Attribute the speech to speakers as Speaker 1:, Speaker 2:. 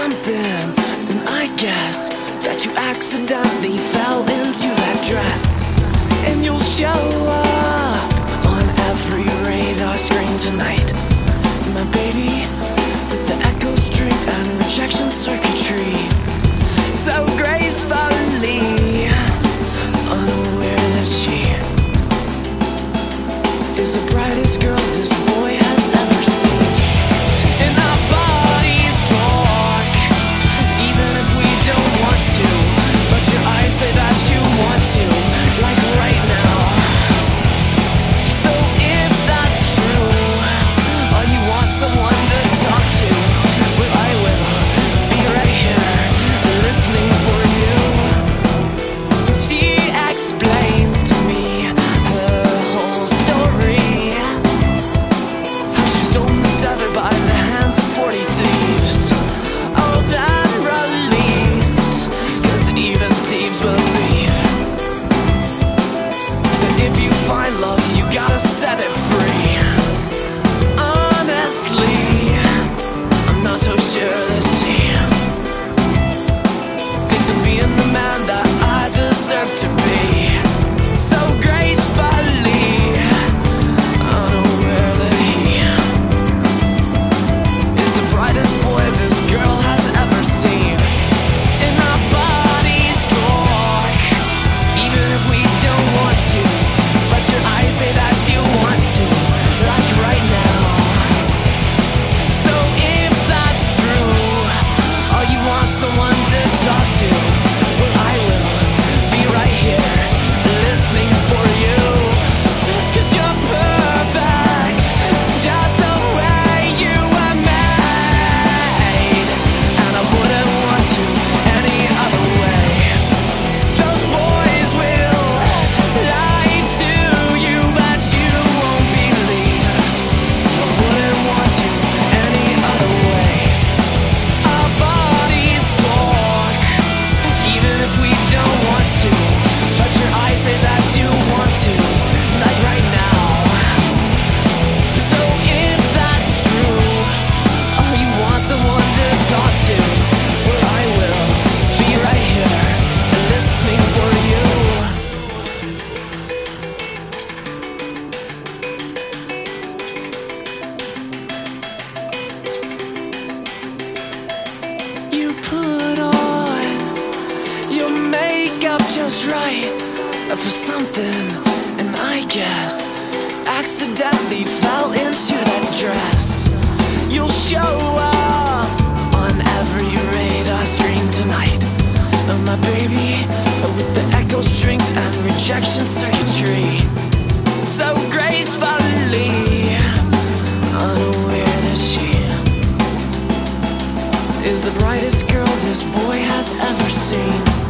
Speaker 1: something, and I guess that you accidentally. try for something And I guess Accidentally fell into that dress. You'll show up On every radar screen tonight My baby With the echo strength and rejection circuitry So gracefully Unaware that she Is the brightest girl this boy has ever seen.